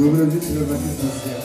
Sobre a vida da questão.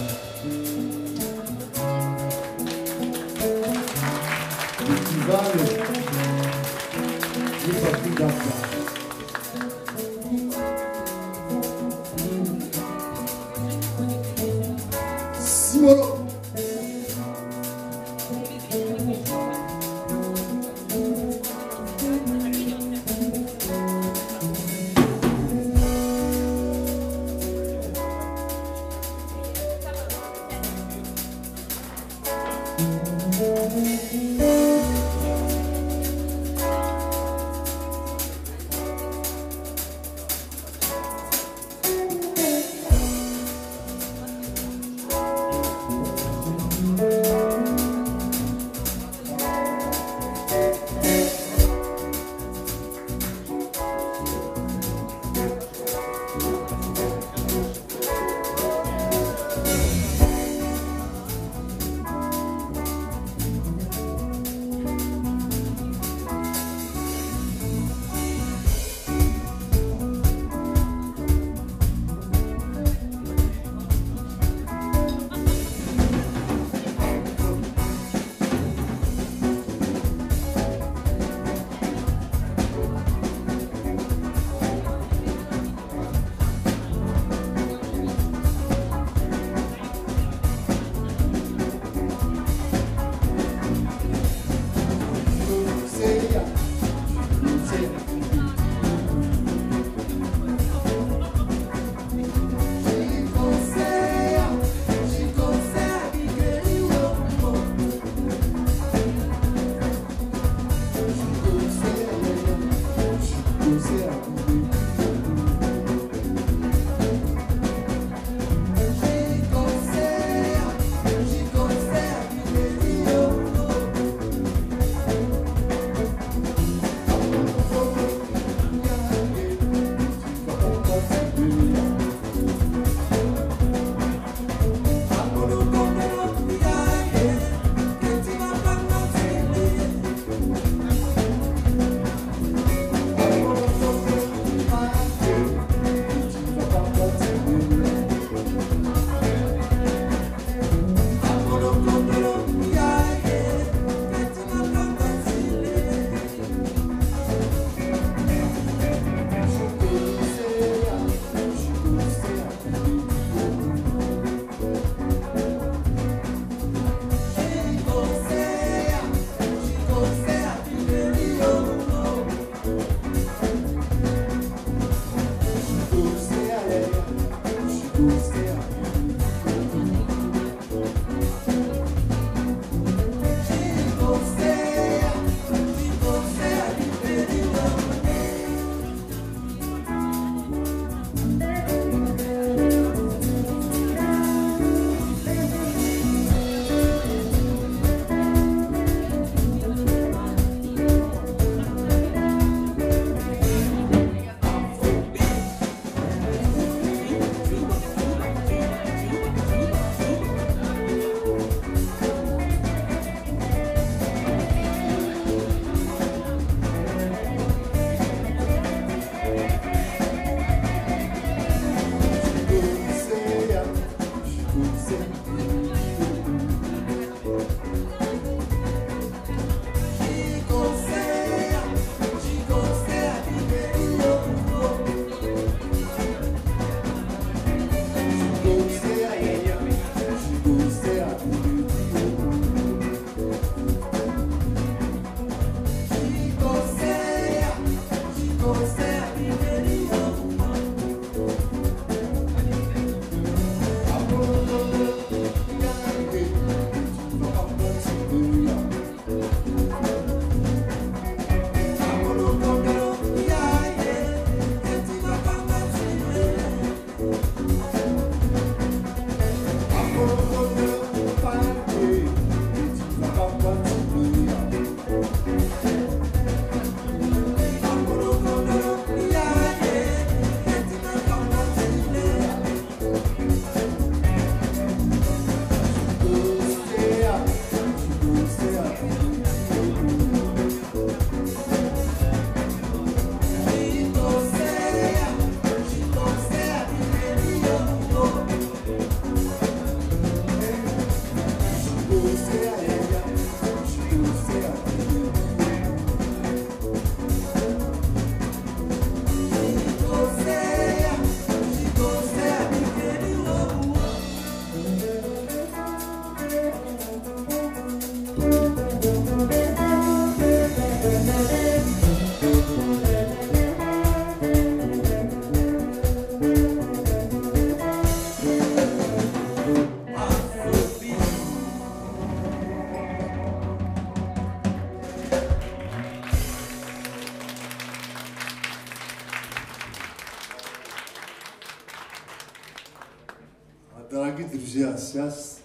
siasa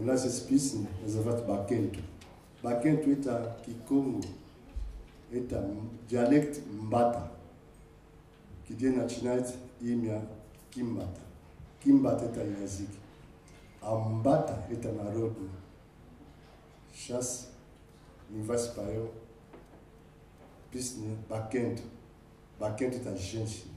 unazo spisni eza vatu bakentu bakentu eta kikongo eta dialecte mbata kidie na chinait imya kimbata kimbata eta yaziki ambata eta na rodu chasse nivasi payo pisni bakentu bakentu eta genshi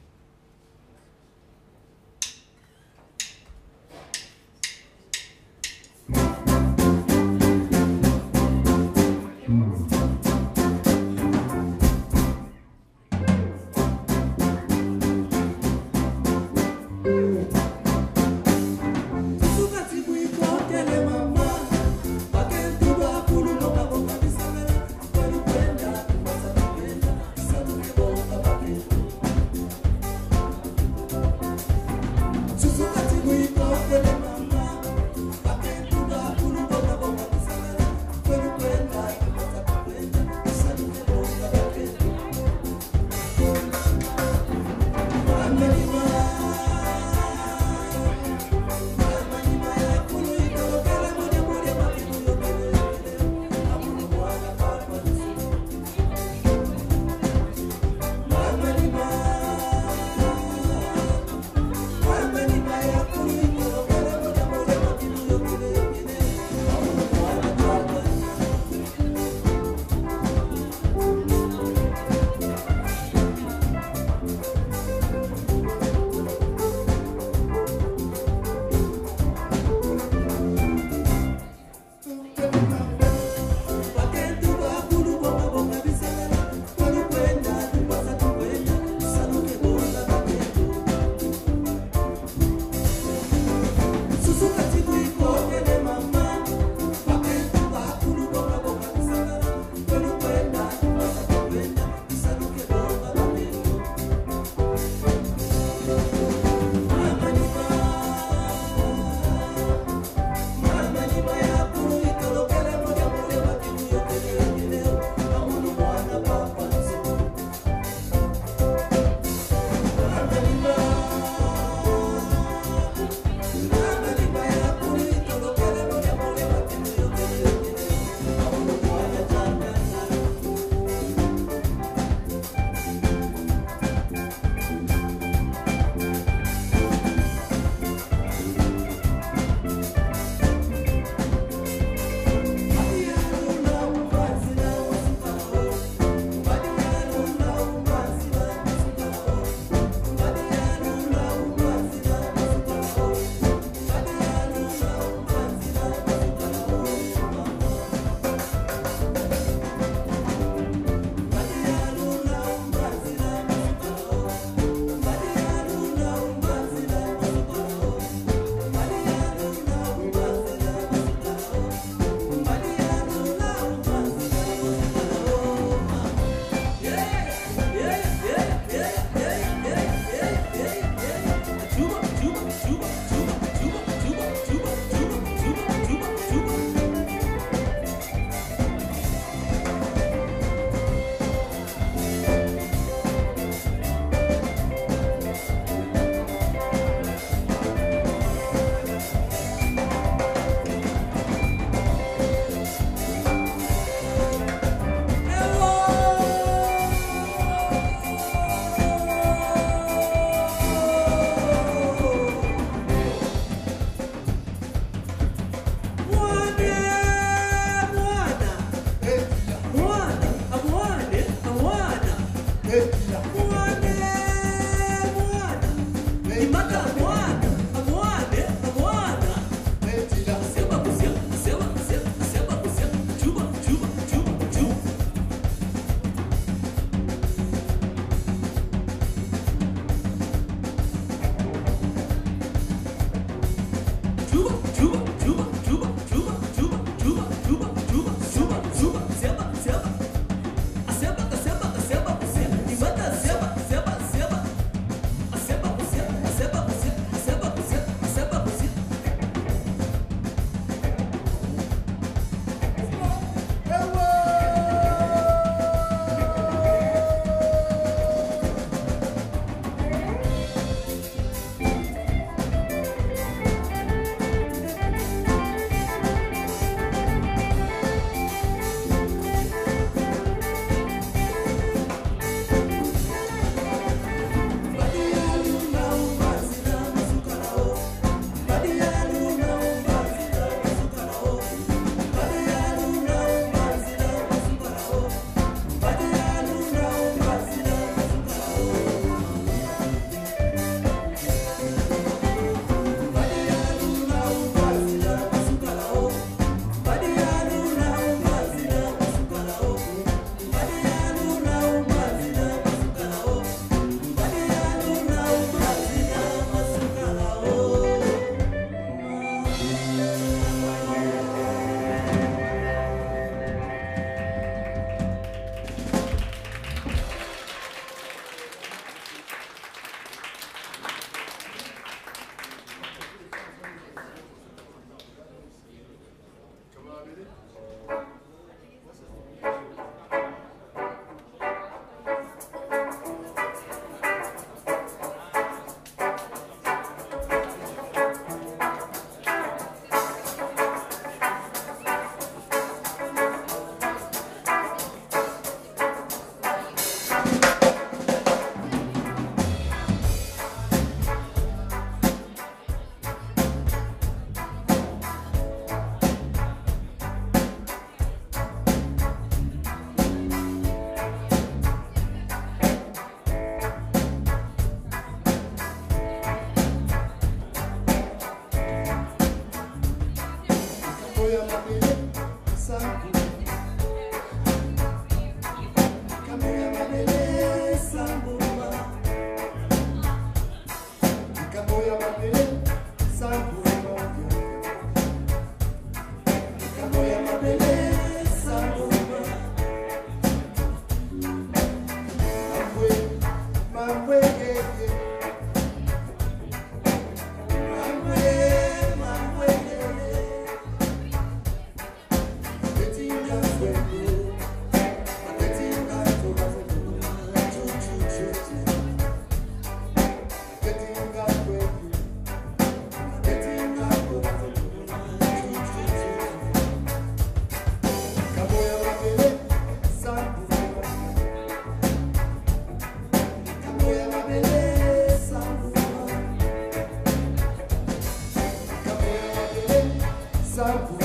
so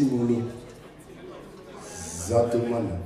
Simone zatumana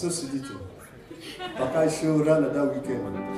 Все сидите. Пока еще рано, да, уикенд.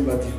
But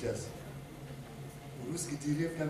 сейчас. Русский деревня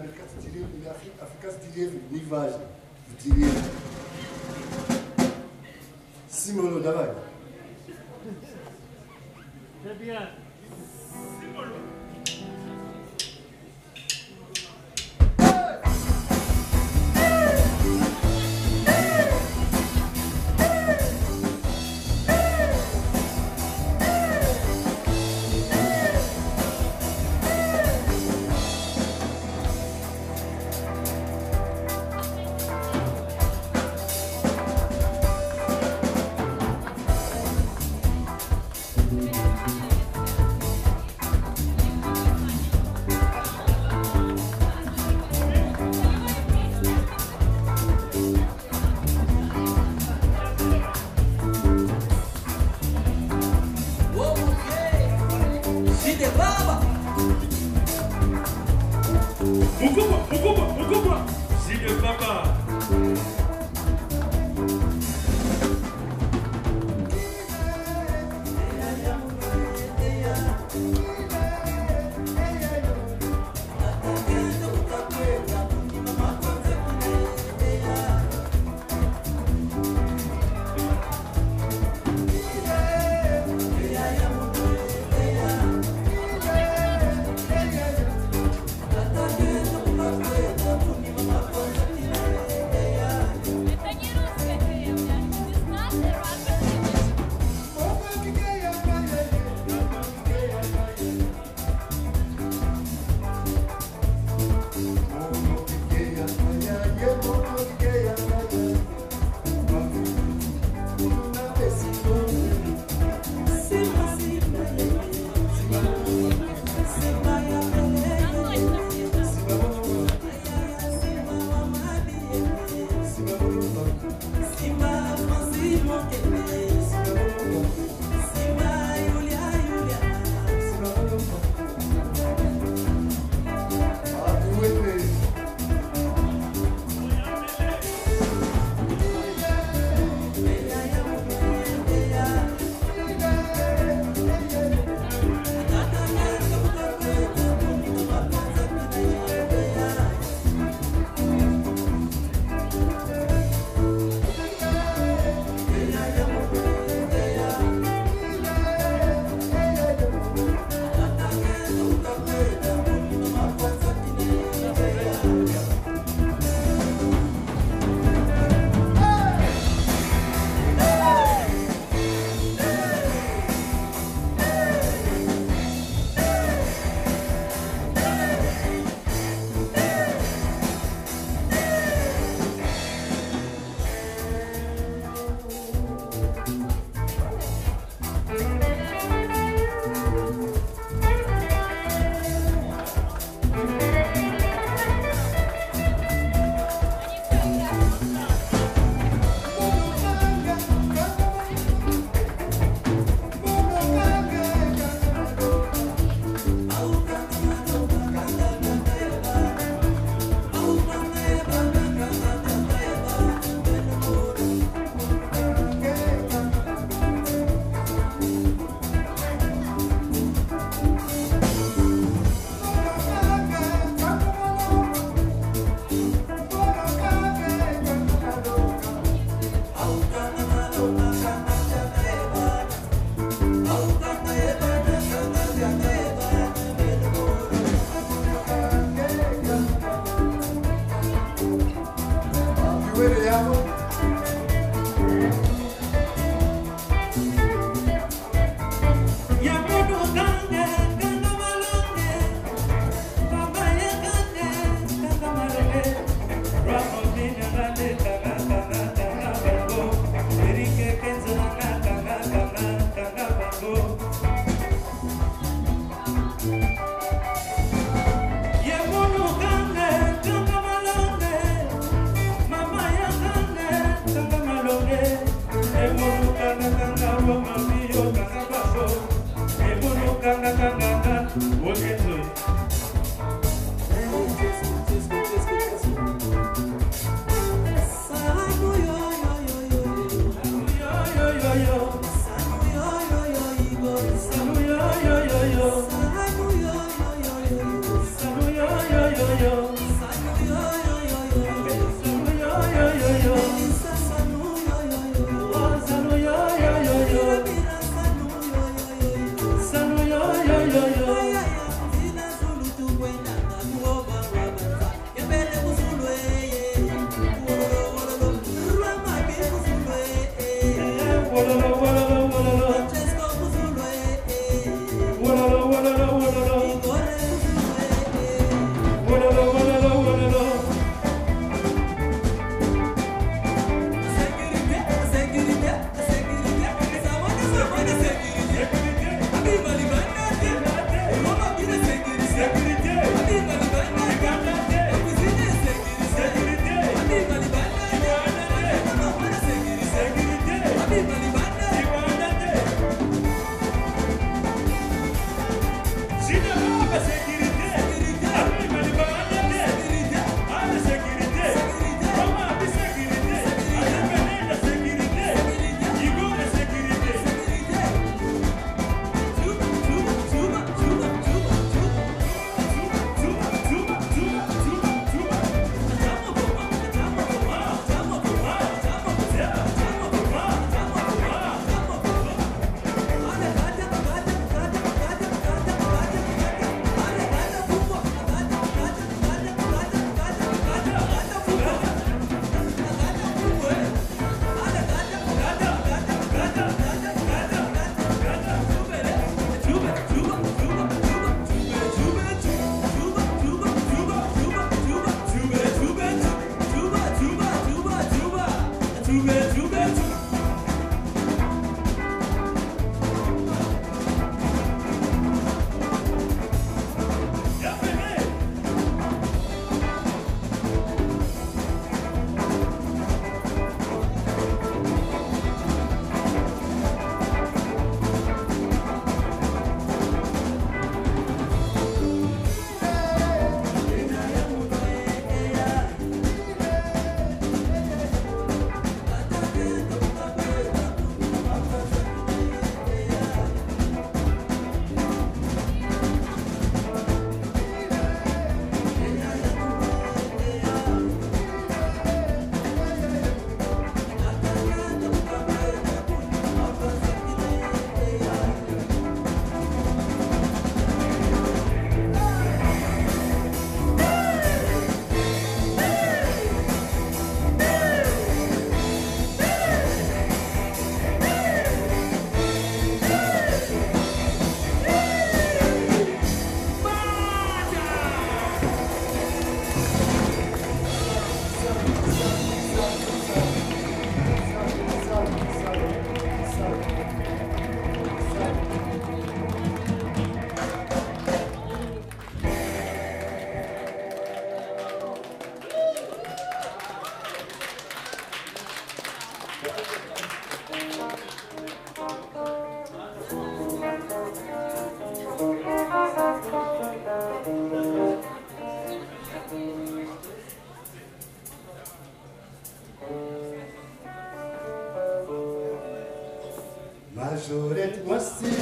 once the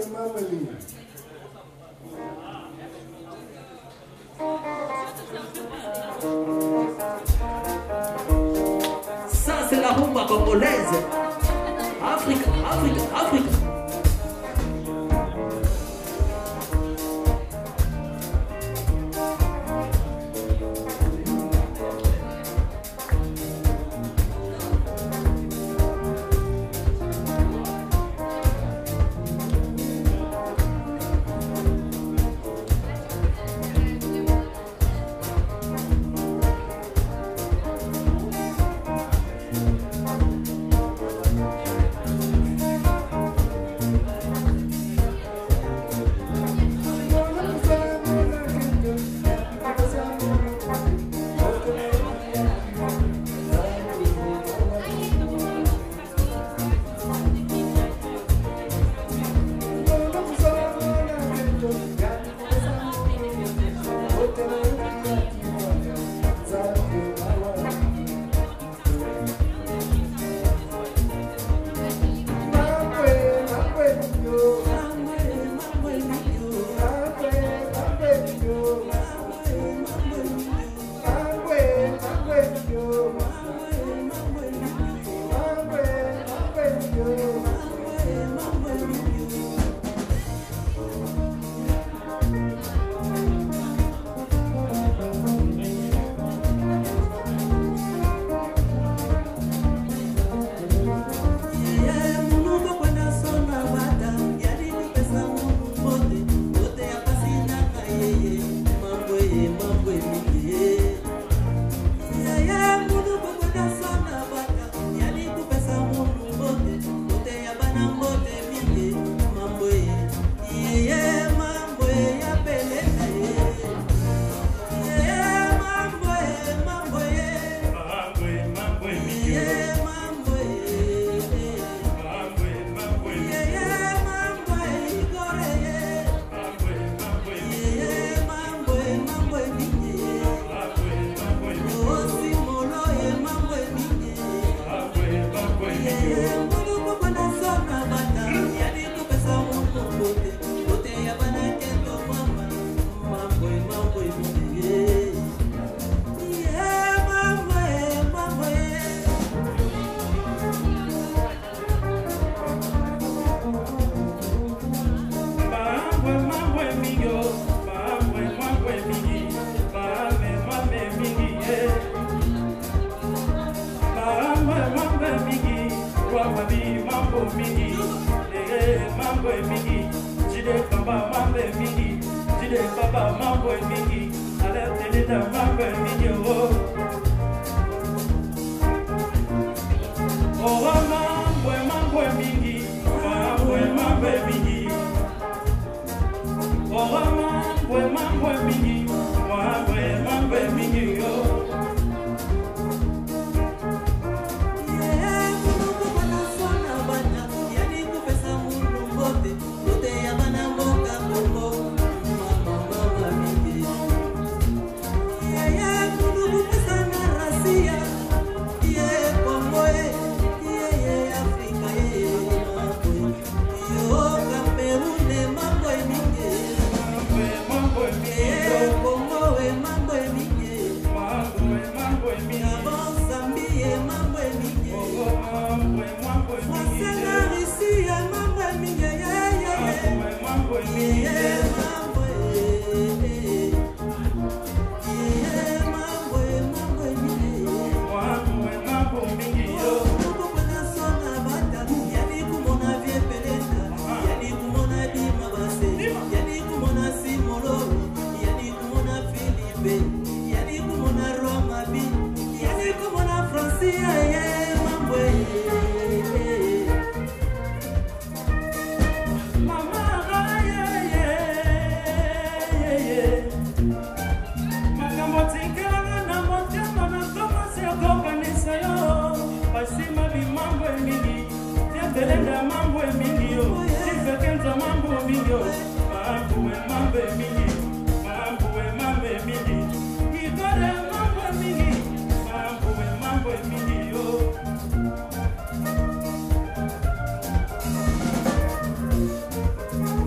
fucking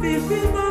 If you